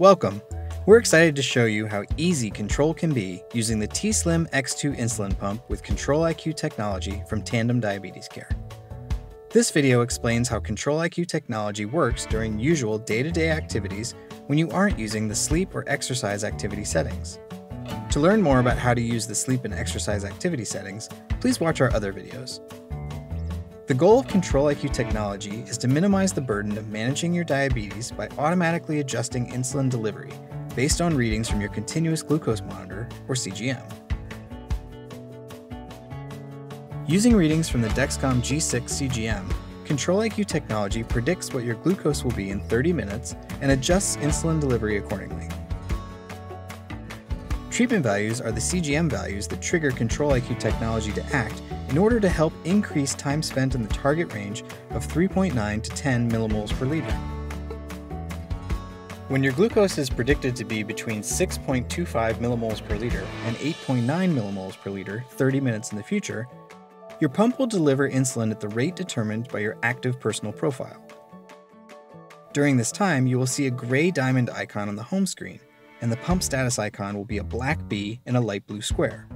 Welcome! We're excited to show you how easy control can be using the t:slim X2 insulin pump with Control-IQ technology from Tandem Diabetes Care. This video explains how Control-IQ technology works during usual day-to-day -day activities when you aren't using the sleep or exercise activity settings. To learn more about how to use the sleep and exercise activity settings, please watch our other videos. The goal of Control-IQ technology is to minimize the burden of managing your diabetes by automatically adjusting insulin delivery based on readings from your continuous glucose monitor, or CGM. Using readings from the Dexcom G6 CGM, Control-IQ technology predicts what your glucose will be in 30 minutes and adjusts insulin delivery accordingly. Treatment values are the CGM values that trigger Control-IQ technology to act in order to help increase time spent in the target range of 3.9 to 10 millimoles per liter. When your glucose is predicted to be between 6.25 millimoles per liter and 8.9 millimoles per liter 30 minutes in the future, your pump will deliver insulin at the rate determined by your active personal profile. During this time, you will see a gray diamond icon on the home screen, and the pump status icon will be a black B in a light blue square.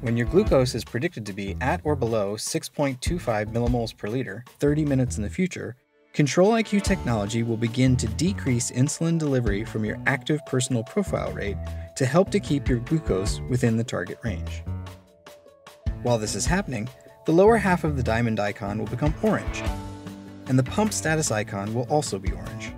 When your glucose is predicted to be at or below 6.25 millimoles per liter 30 minutes in the future, Control-IQ technology will begin to decrease insulin delivery from your active personal profile rate to help to keep your glucose within the target range. While this is happening, the lower half of the diamond icon will become orange, and the pump status icon will also be orange.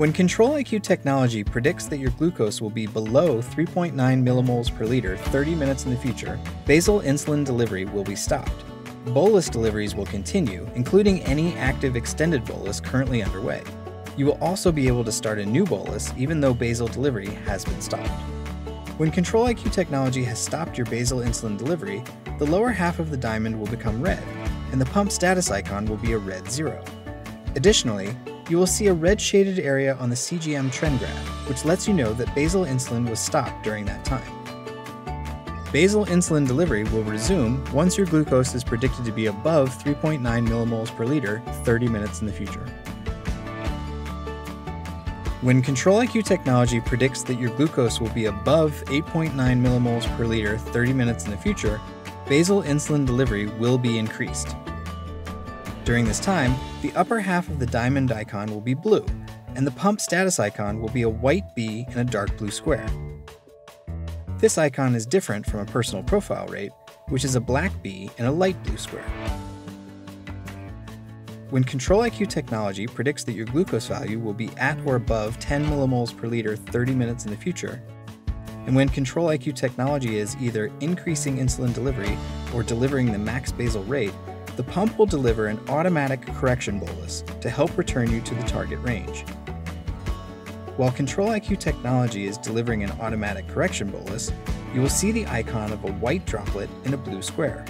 When Control-IQ technology predicts that your glucose will be below 3.9 millimoles per liter 30 minutes in the future, basal insulin delivery will be stopped. Bolus deliveries will continue, including any active extended bolus currently underway. You will also be able to start a new bolus even though basal delivery has been stopped. When Control-IQ technology has stopped your basal insulin delivery, the lower half of the diamond will become red, and the pump status icon will be a red zero. Additionally, you will see a red shaded area on the CGM trend graph, which lets you know that basal insulin was stopped during that time. Basal insulin delivery will resume once your glucose is predicted to be above 3.9 millimoles per liter 30 minutes in the future. When Control-IQ technology predicts that your glucose will be above 8.9 millimoles per liter 30 minutes in the future, basal insulin delivery will be increased. During this time, the upper half of the diamond icon will be blue, and the pump status icon will be a white B in a dark blue square. This icon is different from a personal profile rate, which is a black B in a light blue square. When Control-IQ technology predicts that your glucose value will be at or above 10 millimoles per liter 30 minutes in the future, and when Control-IQ technology is either increasing insulin delivery or delivering the max basal rate, the pump will deliver an automatic correction bolus to help return you to the target range. While Control-IQ technology is delivering an automatic correction bolus, you will see the icon of a white droplet in a blue square.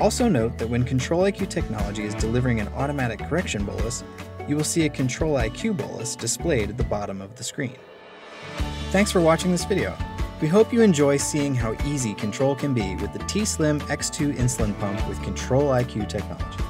Also note that when Control-IQ technology is delivering an automatic correction bolus, you will see a Control-IQ bolus displayed at the bottom of the screen. Thanks for watching this video. We hope you enjoy seeing how easy control can be with the t:slim X2 insulin pump with Control-IQ technology.